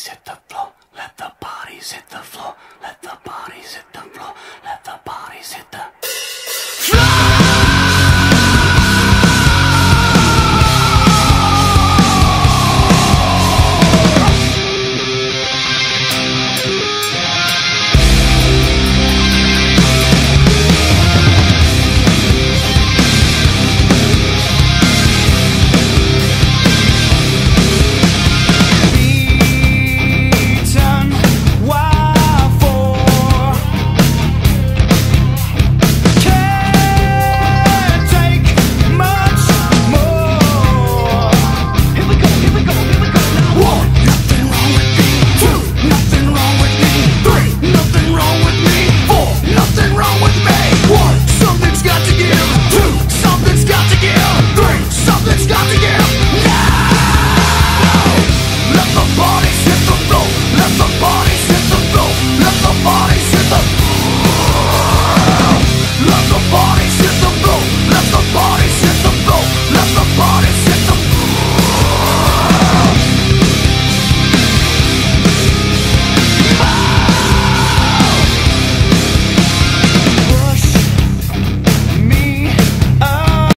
said the